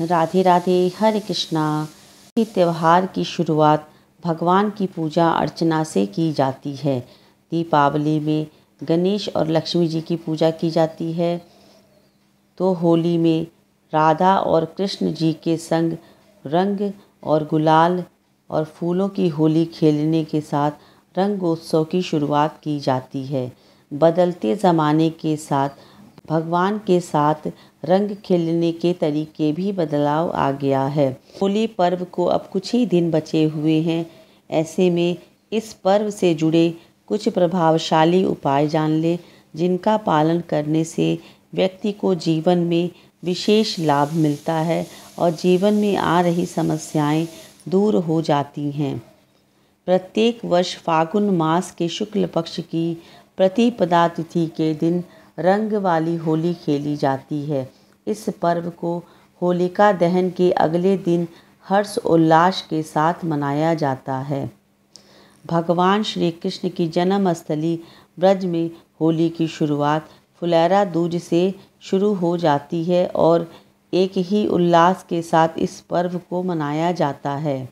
राधे राधे, हरे कृष्णा। इस त्यौहार की शुरुआत भगवान की पूजा अर्चना से की जाती है। दीपावली में गणेश और लक्ष्मी जी की पूजा की जाती है। तो होली में राधा और कृष्ण जी के संग रंग और गुलाल और फूलों की होली खेलने के साथ रंगोत्सव की शुरुआत की जाती है। बदलते ज़माने के साथ भगवान के साथ रंग खेलने के तरीके भी बदलाव आ गया है। होली पर्व को अब कुछ ही दिन बचे हुए हैं। ऐसे में इस पर्व से जुड़े कुछ प्रभावशाली उपाय जान लें, जिनका पालन करने से व्यक्ति को जीवन में विशेष लाभ मिलता है और जीवन में आ रही समस्याएँ दूर हो जाती हैं। प्रत्येक वर्ष फागुन मास के शुक्ल पक्ष की प्रतिपदा तिथि के दिन रंग वाली होली खेली जाती है। इस पर्व को होलिका दहन के अगले दिन हर्ष उल्लास के साथ मनाया जाता है। भगवान श्री कृष्ण की जन्मस्थली ब्रज में होली की शुरुआत फुलेरा दूज से शुरू हो जाती है और एक ही उल्लास के साथ इस पर्व को मनाया जाता है।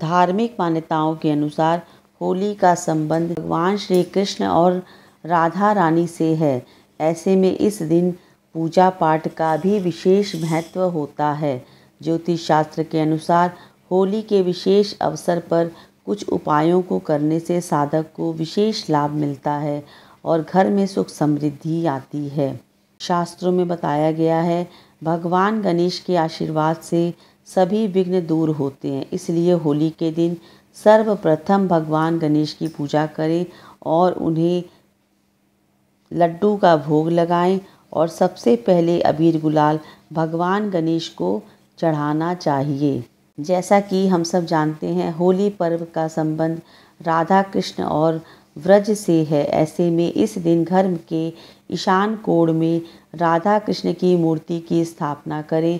धार्मिक मान्यताओं के अनुसार होली का संबंध भगवान श्री कृष्ण और राधा रानी से है। ऐसे में इस दिन पूजा पाठ का भी विशेष महत्व होता है। ज्योतिष शास्त्र के अनुसार होली के विशेष अवसर पर कुछ उपायों को करने से साधक को विशेष लाभ मिलता है और घर में सुख समृद्धि आती है। शास्त्रों में बताया गया है, भगवान गणेश के आशीर्वाद से सभी विघ्न दूर होते हैं। इसलिए होली के दिन सर्वप्रथम भगवान गणेश की पूजा करें और उन्हें लड्डू का भोग लगाएँ और सबसे पहले अबीर गुलाल भगवान गणेश को चढ़ाना चाहिए। जैसा कि हम सब जानते हैं, होली पर्व का संबंध राधा कृष्ण और व्रज से है। ऐसे में इस दिन घर के ईशान कोण में राधा कृष्ण की मूर्ति की स्थापना करें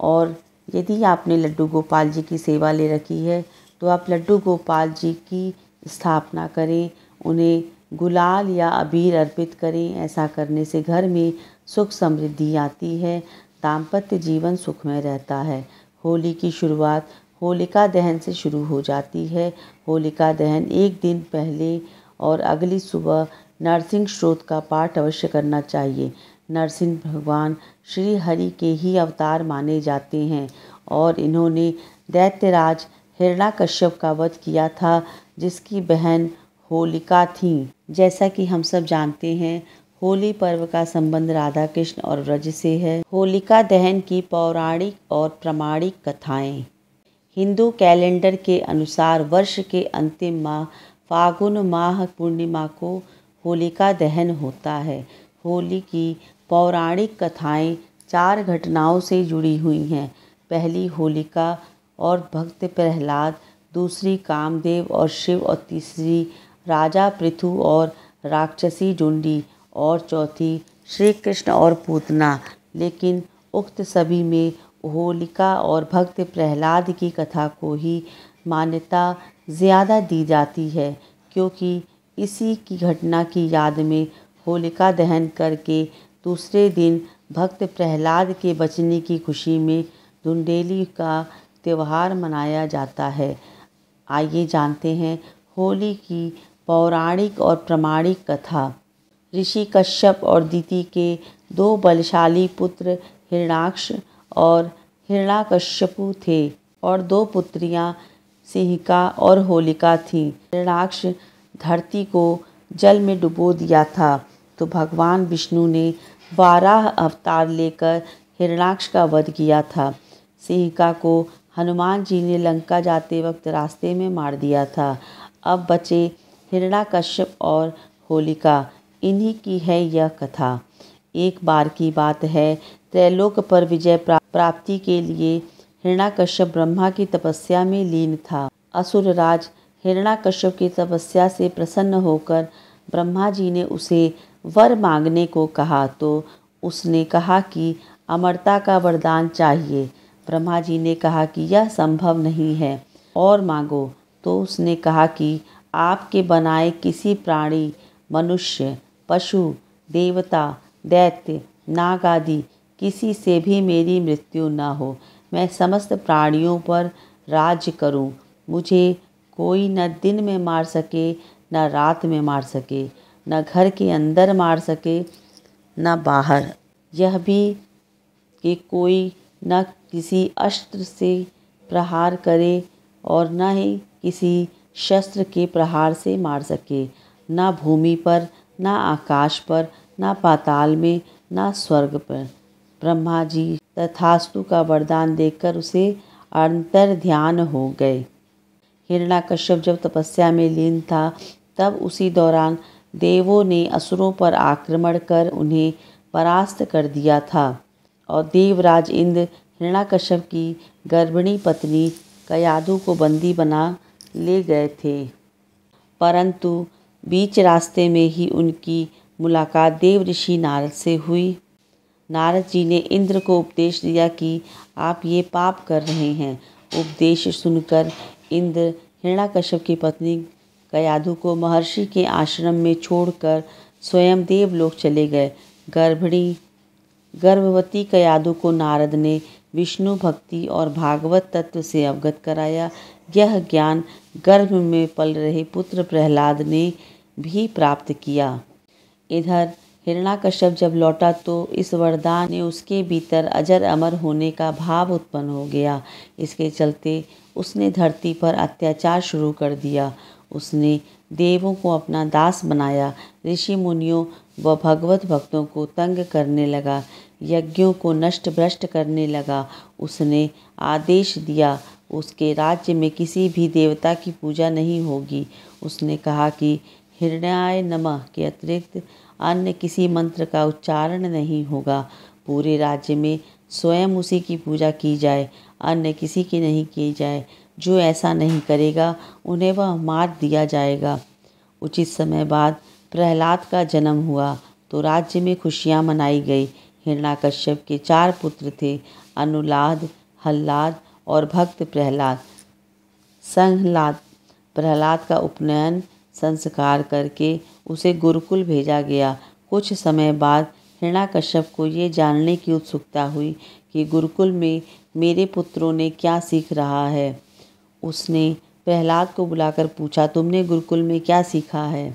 और यदि आपने लड्डू गोपाल जी की सेवा ले रखी है तो आप लड्डू गोपाल जी की स्थापना करें। उन्हें गुलाल या अबीर अर्पित करें। ऐसा करने से घर में सुख समृद्धि आती है। दाम्पत्य जीवन सुखमय रहता है। होली की शुरुआत होलिका दहन से शुरू हो जाती है। होलिका दहन एक दिन पहले और अगली सुबह नरसिंह स्रोत का पाठ अवश्य करना चाहिए। नरसिंह भगवान श्री हरि के ही अवतार माने जाते हैं और इन्होंने दैत्यराज हिरणाकश्यप का वध किया था, जिसकी बहन होलिका थीं। जैसा कि हम सब जानते हैं, होली पर्व का संबंध राधा कृष्ण और व्रज से है। होलिका दहन की पौराणिक और प्रमाणिक कथाएँ। हिंदू कैलेंडर के अनुसार वर्ष के अंतिम माह, फागुन माह पूर्णिमा को होलिका दहन होता है। होली की पौराणिक कथाएँ चार घटनाओं से जुड़ी हुई हैं। पहली होलिका और भक्त प्रहलाद, दूसरी कामदेव और शिव और तीसरी राजा पृथु और राक्षसी जुंडी और चौथी श्री कृष्ण और पूतना। लेकिन उक्त सभी में होलिका और भक्त प्रहलाद की कथा को ही मान्यता ज़्यादा दी जाती है, क्योंकि इसी की घटना की याद में होलिका दहन करके दूसरे दिन भक्त प्रहलाद के बचने की खुशी में धुंडेली का त्यौहार मनाया जाता है। आइए जानते हैं होली की पौराणिक और प्रमाणिक कथा। ऋषि कश्यप और दिति के दो बलशाली पुत्र हिरणाक्ष और हिरणाकश्यपु थे और दो पुत्रियाँ सिंहिका और होलिका थीं। हिरणाक्ष धरती को जल में डुबो दिया था। तो भगवान विष्णु ने बारह अवतार लेकर हिरणाक्ष का वध किया था। सिंहिका को हनुमान जी ने लंका जाते वक्त रास्ते में मार दिया था। अब बचे हिरणाकश्यप और होलिका, इन्हीं की है यह कथा। एक बार की बात है, त्रैलोक पर विजय प्राप्ति के लिए हिरणाकश्यप ब्रह्मा की तपस्या में लीन था। असुर राज हिरणाकश्यप की तपस्या से प्रसन्न होकर ब्रह्मा जी ने उसे वर मांगने को कहा तो उसने कहा कि अमरता का वरदान चाहिए। ब्रह्मा जी ने कहा कि यह संभव नहीं है, और मांगो। तो उसने कहा कि आपके बनाए किसी प्राणी, मनुष्य, पशु, देवता, दैत्य, नाग आदि, किसी से भी मेरी मृत्यु न हो। मैं समस्त प्राणियों पर राज्य करूँ। मुझे कोई न दिन में मार सके, न रात में मार सके, न घर के अंदर मार सके, न बाहर। यह भी कि कोई न किसी अस्त्र से प्रहार करे और न ही किसी शस्त्र के प्रहार से मार सके। ना भूमि पर, ना आकाश पर, ना पाताल में, न स्वर्ग पर। ब्रह्मा जी तथास्तु का वरदान देखकर उसे अंतर ध्यान हो गए। हिरणाकश्यप जब तपस्या में लीन था, तब उसी दौरान देवों ने असुरों पर आक्रमण कर उन्हें परास्त कर दिया था और देवराज इंद्र हिरणाकश्यप की गर्भिणी पत्नी कयादु को बंदी बना ले गए थे। परंतु बीच रास्ते में ही उनकी मुलाकात देव ऋषि नारद से हुई। नारद जी ने इंद्र को उपदेश दिया कि आप ये पाप कर रहे हैं। उपदेश सुनकर इंद्र हिरणाकश्यप की पत्नी कयाधु को महर्षि के आश्रम में छोड़कर स्वयं देवलोक चले गए। गर्भिणी, गर्भवती कयाधु को नारद ने विष्णु भक्ति और भागवत तत्व से अवगत कराया। यह ज्ञान गर्भ में पल रहे पुत्र प्रहलाद ने भी प्राप्त किया। इधर हिरणाकश्यप जब लौटा तो इस वरदान ने उसके भीतर अजर अमर होने का भाव उत्पन्न हो गया। इसके चलते उसने धरती पर अत्याचार शुरू कर दिया। उसने देवों को अपना दास बनाया। ऋषि मुनियों व भगवत भक्तों को तंग करने लगा। यज्ञों को नष्ट भ्रष्ट करने लगा। उसने आदेश दिया उसके राज्य में किसी भी देवता की पूजा नहीं होगी। उसने कहा कि हृदय नमः के अतिरिक्त अन्य किसी मंत्र का उच्चारण नहीं होगा। पूरे राज्य में स्वयं उसी की पूजा की जाए, अन्य किसी की नहीं की जाए। जो ऐसा नहीं करेगा, उन्हें वह मार दिया जाएगा। उचित समय बाद प्रहलाद का जन्म हुआ तो राज्य में खुशियाँ मनाई गई। हिरणाकश्यप के चार पुत्र थे, अनुलाद, हल्लाद और भक्त प्रहलाद। संहलाद प्रहलाद का उपनयन संस्कार करके उसे गुरुकुल भेजा गया। कुछ समय बाद हिरणाकश्यप को ये जानने की उत्सुकता हुई कि गुरुकुल में मेरे पुत्रों ने क्या सीख रहा है। उसने प्रहलाद को बुलाकर पूछा, तुमने गुरुकुल में क्या सीखा है?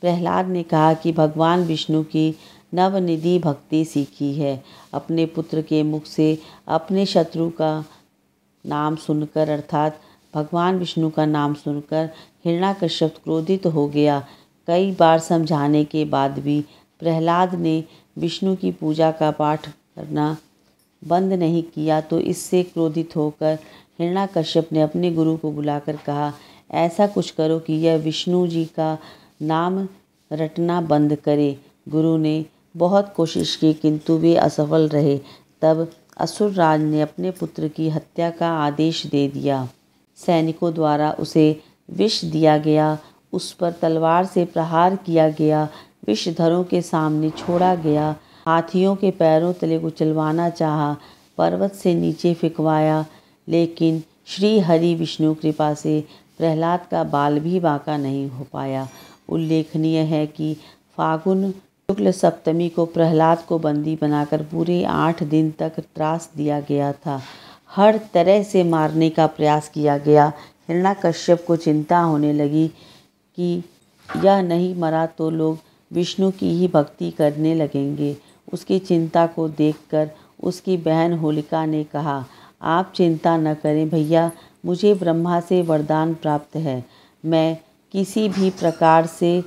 प्रहलाद ने कहा कि भगवान विष्णु की नवनिधि भक्ति सीखी है। अपने पुत्र के मुख से अपने शत्रु का नाम सुनकर, अर्थात भगवान विष्णु का नाम सुनकर हिरणाकश्यप क्रोधित तो हो गया। कई बार समझाने के बाद भी प्रहलाद ने विष्णु की पूजा का पाठ करना बंद नहीं किया तो इससे क्रोधित होकर हिरणाकश्यप ने अपने गुरु को बुलाकर कहा, ऐसा कुछ करो कि यह विष्णु जी का नाम रटना बंद करे। गुरु ने बहुत कोशिश की, किंतु वे असफल रहे। तब असुर राज ने अपने पुत्र की हत्या का आदेश दे दिया। सैनिकों द्वारा उसे विष दिया गया, उस पर तलवार से प्रहार किया गया, विषधरों के सामने छोड़ा गया, हाथियों के पैरों तले कुचलवाना चाहा, पर्वत से नीचे फिकवाया, लेकिन श्री हरि विष्णु कृपा से प्रहलाद का बाल भी बांका नहीं हो पाया। उल्लेखनीय है कि फागुन शुक्ल सप्तमी को प्रहलाद को बंदी बनाकर पूरे आठ दिन तक त्रास दिया गया था। हर तरह से मारने का प्रयास किया गया। हिरणाकश्यप को चिंता होने लगी कि यह नहीं मरा तो लोग विष्णु की ही भक्ति करने लगेंगे। उसकी चिंता को देखकर उसकी बहन होलिका ने कहा, आप चिंता न करें भैया, मुझे ब्रह्मा से वरदान प्राप्त है। मैं किसी भी प्रकार से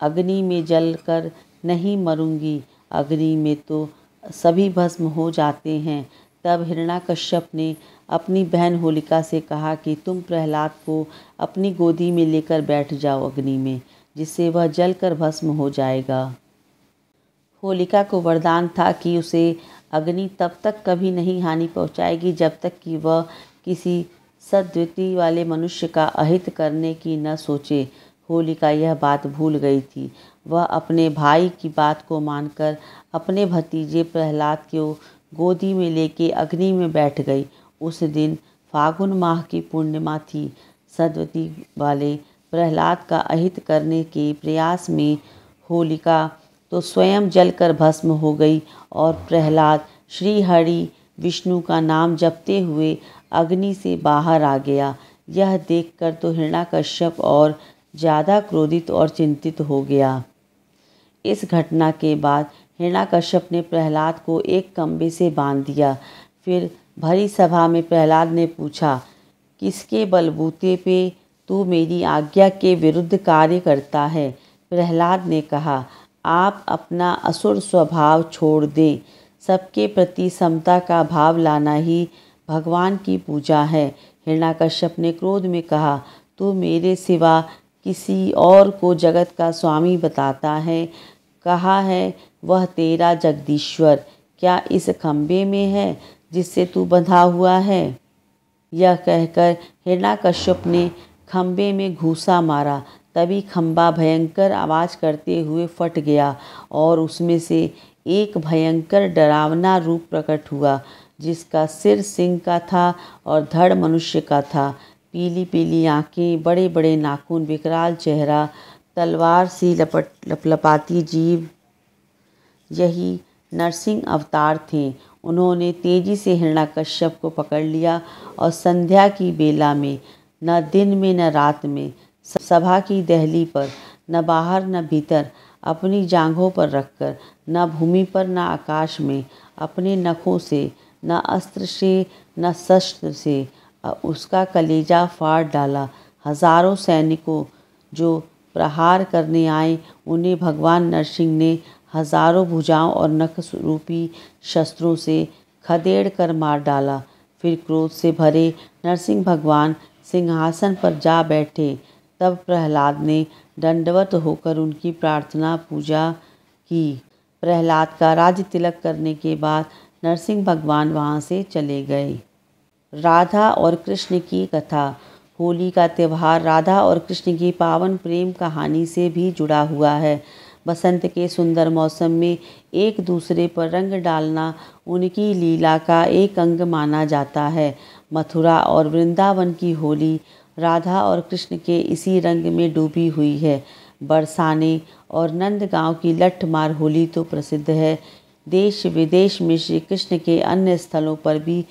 अग्नि में जलकर नहीं मरूँगी। अग्नि में तो सभी भस्म हो जाते हैं। तब हिरणाकश्यप ने अपनी बहन होलिका से कहा कि तुम प्रहलाद को अपनी गोदी में लेकर बैठ जाओ अग्नि में, जिससे वह जलकर भस्म हो जाएगा। होलिका को वरदान था कि उसे अग्नि तब तक कभी नहीं हानि पहुंचाएगी जब तक कि वह किसी सद्विति वाले मनुष्य का अहित करने की न सोचे। होलिका यह बात भूल गई थी। वह अपने भाई की बात को मानकर अपने भतीजे प्रहलाद को गोदी में लेके अग्नि में बैठ गई। उस दिन फागुन माह की पूर्णिमा थी। सदवती वाले प्रहलाद का अहित करने के प्रयास में होलिका तो स्वयं जलकर भस्म हो गई और प्रहलाद श्री हरि विष्णु का नाम जपते हुए अग्नि से बाहर आ गया। यह देखकर तो हिरणाकश्यप और ज़्यादा क्रोधित और चिंतित हो गया। इस घटना के बाद हिरणाकश्यप ने प्रहलाद को एक कम्बे से बाँध दिया। फिर भरी सभा में प्रहलाद ने पूछा, किसके बलबूते पे तू मेरी आज्ञा के विरुद्ध कार्य करता है? प्रहलाद ने कहा, आप अपना असुर स्वभाव छोड़ दें। सबके प्रति समता का भाव लाना ही भगवान की पूजा है। हिरणाकश्यप ने क्रोध में कहा, तू मेरे सिवा किसी और को जगत का स्वामी बताता है। कहा है, वह तेरा जगदीश्वर, क्या इस खम्बे में है जिससे तू बंधा हुआ है? यह कहकर हिरणाकश्यप ने खम्बे में घूसा मारा। तभी खम्बा भयंकर आवाज़ करते हुए फट गया और उसमें से एक भयंकर डरावना रूप प्रकट हुआ, जिसका सिर सिंह का था और धड़ मनुष्य का था। पीली पीली आँखें बड़े बड़े नाखून, विकराल चेहरा, तलवार सी लपट, लपलपाती जीव यही नरसिंह अवतार थे। उन्होंने तेज़ी से हिरणाकश्यप को पकड़ लिया और संध्या की बेला में, न दिन में, न रात में सभा की दहली पर, न बाहर, न भीतर, अपनी जांघों पर रखकर, न भूमि पर, न आकाश में, अपने नखों से, न अस्त्र से, न शस्त्र से उसका कलेजा फाड़ डाला। हज़ारों सैनिकों जो प्रहार करने आए, उन्हें भगवान नरसिंह ने हज़ारों भुजाओं और नख रूपी शस्त्रों से खदेड़ कर मार डाला। फिर क्रोध से भरे नरसिंह भगवान सिंहासन पर जा बैठे। तब प्रहलाद ने दंडवत होकर उनकी प्रार्थना पूजा की। प्रहलाद का राज्य तिलक करने के बाद नरसिंह भगवान वहाँ से चले गए। राधा और कृष्ण की कथा। होली का त्यौहार राधा और कृष्ण की पावन प्रेम कहानी से भी जुड़ा हुआ है। बसंत के सुंदर मौसम में एक दूसरे पर रंग डालना, उनकी लीला का एक अंग माना जाता है। मथुरा और वृंदावन की होली राधा और कृष्ण के इसी रंग में डूबी हुई है। बरसाने और नंदगांव की लठमार होली तो प्रसिद्ध है। देश विदेश में श्री कृष्ण के अन्य स्थलों पर भी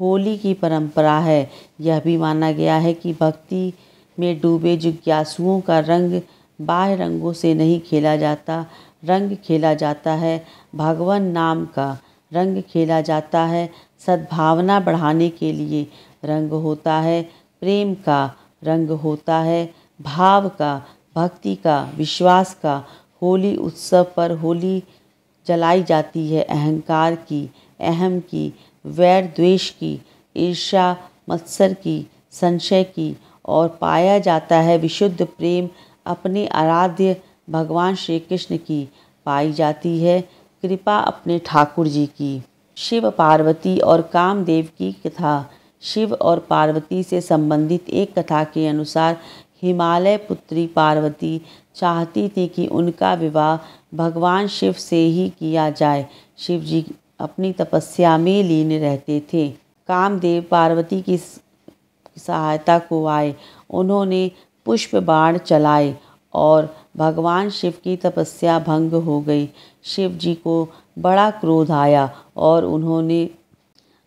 होली की परंपरा है। यह भी माना गया है कि भक्ति में डूबे जिज्ञासुओं का रंग बाह्य रंगों से नहीं खेला जाता। रंग खेला जाता है भगवान नाम का। रंग खेला जाता है सद्भावना बढ़ाने के लिए। रंग होता है प्रेम का। रंग होता है भाव का। भक्ति का। विश्वास का। होली उत्सव पर होली जलाई जाती है अहंकार की, अहम की। वैर द्वेष की ईर्षा मत्सर की, संशय की और पाया जाता है विशुद्ध प्रेम अपने आराध्य भगवान श्री कृष्ण की पाई जाती है कृपा अपने ठाकुर जी की। शिव पार्वती और कामदेव की कथा। शिव और पार्वती से संबंधित एक कथा के अनुसार हिमालय पुत्री पार्वती चाहती थी कि उनका विवाह भगवान शिव से ही किया जाए। शिव जी अपनी तपस्या में लीन रहते थे। कामदेव पार्वती की सहायता को आए। उन्होंने पुष्प बाण चलाए और भगवान शिव की तपस्या भंग हो गई। शिव जी को बड़ा क्रोध आया और उन्होंने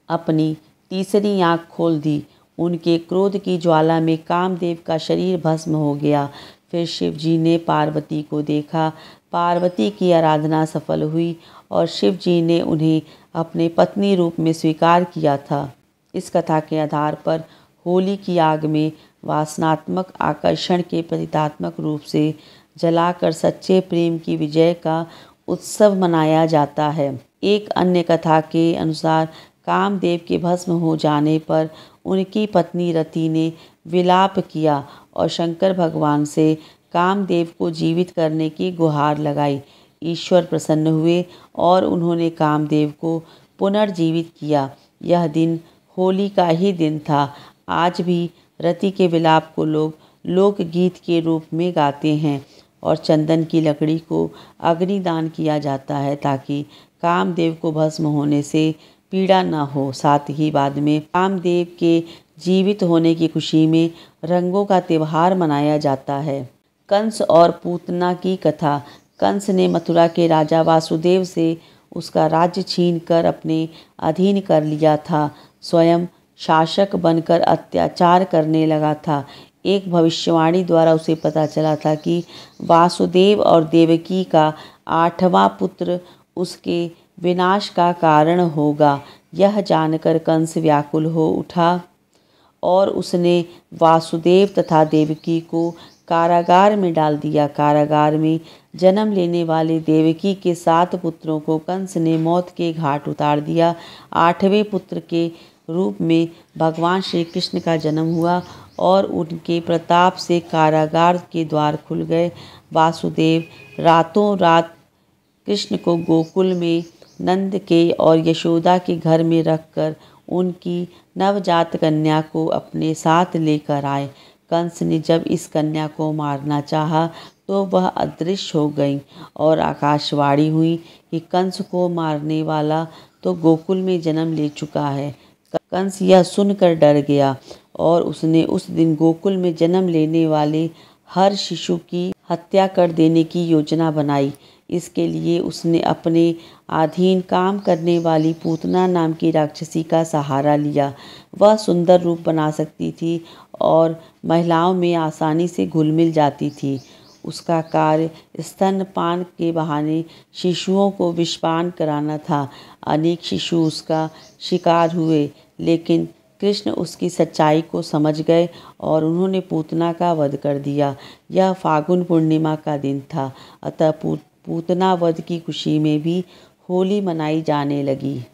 अपनी तीसरी आँख खोल दी। उनके क्रोध की ज्वाला में कामदेव का शरीर भस्म हो गया। फिर शिव जी ने पार्वती को देखा। पार्वती की आराधना सफल हुई और शिव जी ने उन्हें अपने पत्नी रूप में स्वीकार किया था। इस कथा के आधार पर होली की आग में वासनात्मक आकर्षण के प्रतीकात्मक रूप से जलाकर सच्चे प्रेम की विजय का उत्सव मनाया जाता है। एक अन्य कथा के अनुसार कामदेव के भस्म हो जाने पर उनकी पत्नी रति ने विलाप किया और शंकर भगवान से कामदेव को जीवित करने की गुहार लगाई। ईश्वर प्रसन्न हुए और उन्होंने कामदेव को पुनर्जीवित किया। यह दिन होली का ही दिन था। आज भी रति के विलाप को लोग लोकगीत के रूप में गाते हैं और चंदन की लकड़ी को अग्निदान किया जाता है ताकि कामदेव को भस्म होने से पीड़ा न हो। साथ ही बाद में कामदेव के जीवित होने की खुशी में रंगों का त्यौहार मनाया जाता है। कंस और पूतना की कथा कंस ने मथुरा के राजा वासुदेव से उसका राज्य छीन कर अपने अधीन कर लिया था। स्वयं शासक बनकर अत्याचार करने लगा था। एक भविष्यवाणी द्वारा उसे पता चला था कि वासुदेव और देवकी का आठवां पुत्र उसके विनाश का कारण होगा। यह जानकर कंस व्याकुल हो उठा और उसने वासुदेव तथा देवकी को कारागार में डाल दिया। कारागार में जन्म लेने वाले देवकी के सात पुत्रों को कंस ने मौत के घाट उतार दिया। आठवें पुत्र के रूप में भगवान श्री कृष्ण का जन्म हुआ और उनके प्रताप से कारागार के द्वार खुल गए। वासुदेव रातों रात कृष्ण को गोकुल में नंद के और यशोदा के घर में रखकर उनकी नवजात कन्या को अपने साथ लेकर आए। कंस ने जब इस कन्या को मारना चाहा तो वह अदृश्य हो गई और आकाशवाणी हुई कि कंस को मारने वाला तो गोकुल में जन्म ले चुका है। कंस यह सुनकर डर गया और उसने उस दिन गोकुल में जन्म लेने वाले हर शिशु की हत्या कर देने की योजना बनाई। इसके लिए उसने अपने अधीन काम करने वाली पूतना नाम की राक्षसी का सहारा लिया। वह सुंदर रूप बना सकती थी और महिलाओं में आसानी से घुल मिल जाती थी। उसका कार्य स्तनपान के बहाने शिशुओं को विषपान कराना था। अनेक शिशु उसका शिकार हुए, लेकिन कृष्ण उसकी सच्चाई को समझ गए और उन्होंने पूतना का वध कर दिया। यह फागुन पूर्णिमा का दिन था। अतः पूतना वध की खुशी में भी होली मनाई जाने लगी।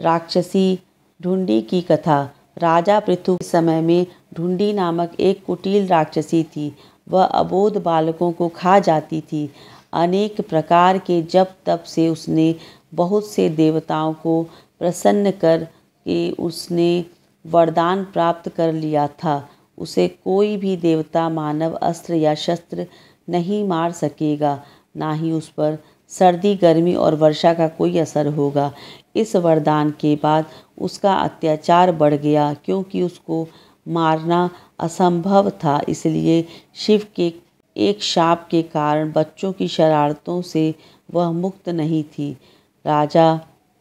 राक्षसी ढूंढी की कथा। राजा पृथु के समय में ढूंढी नामक एक कुटिल राक्षसी थी। वह अबोध बालकों को खा जाती थी। अनेक प्रकार के जप तप से उसने बहुत से देवताओं को प्रसन्न कर के उसने वरदान प्राप्त कर लिया था। उसे कोई भी देवता मानव अस्त्र या शस्त्र नहीं मार सकेगा। ना ही उस पर सर्दी, गर्मी और वर्षा का कोई असर होगा। इस वरदान के बाद उसका अत्याचार बढ़ गया क्योंकि उसको मारना असंभव था। इसलिए शिव के एक शाप के कारण बच्चों की शरारतों से वह मुक्त नहीं थी। राजा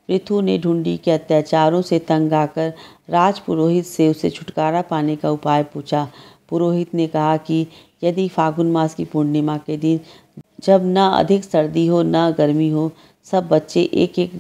पृथु ने ढूंढी के अत्याचारों से तंग आकर राज पुरोहित से उसे छुटकारा पाने का उपाय पूछा। पुरोहित ने कहा कि यदि फागुन मास की पूर्णिमा के दिन जब ना अधिक सर्दी हो, ना गर्मी हो, सब बच्चे एक एक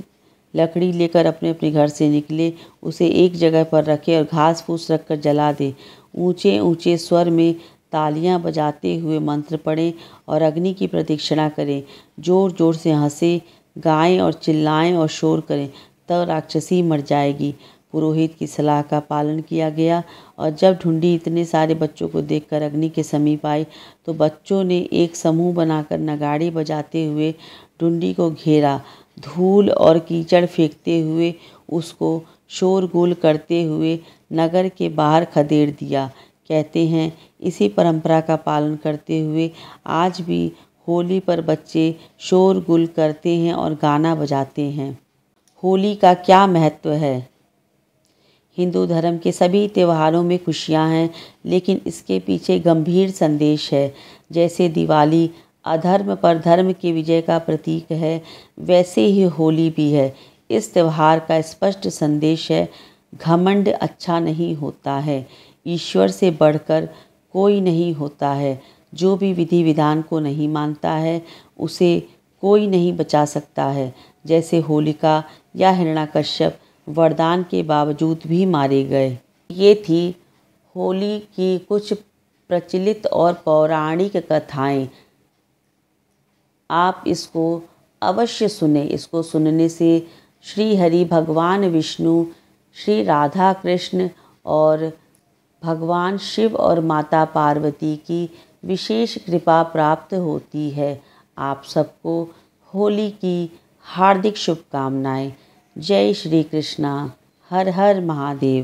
लकड़ी लेकर अपने अपने घर से निकले। उसे एक जगह पर रखे और घास फूस रख कर जला दें। ऊँचे ऊँचे स्वर में तालियाँ बजाते हुए मंत्र पढ़ें और अग्नि की प्रदक्षिणा करें। ज़ोर ज़ोर से हंसे, गाएँ और चिल्लाएँ और शोर करें, तब राक्षसी मर जाएगी। पुरोहित की सलाह का पालन किया गया और जब ढूंढी इतने सारे बच्चों को देखकर अग्नि के समीप आई तो बच्चों ने एक समूह बनाकर नगाड़े बजाते हुए ढूंढी को घेरा। धूल और कीचड़ फेंकते हुए उसको शोरगुल करते हुए नगर के बाहर खदेड़ दिया। कहते हैं, इसी परंपरा का पालन करते हुए आज भी होली पर बच्चे शोरगुल करते हैं और गाना बजाते हैं। होली का क्या महत्व है? हिंदू धर्म के सभी त्योहारों में खुशियाँ हैं, लेकिन इसके पीछे गंभीर संदेश है। जैसे दिवाली, अधर्म पर धर्म की विजय का प्रतीक है, वैसे ही होली भी है। इस त्यौहार का स्पष्ट संदेश है, घमंड अच्छा नहीं होता है। ईश्वर से बढ़कर कोई नहीं होता है। जो भी विधि विधान को नहीं मानता है, उसे कोई नहीं बचा सकता है। जैसे होलिका या हिरणाकश्यप वरदान के बावजूद भी मारे गए। ये थी होली की कुछ प्रचलित और पौराणिक कथाएँ। आप इसको अवश्य सुने। इसको सुनने से श्री हरि भगवान विष्णु, श्री राधा कृष्ण और भगवान शिव और माता पार्वती की विशेष कृपा प्राप्त होती है। आप सबको होली की हार्दिक शुभकामनाएँ। जय श्री कृष्णा हर हर महादेव।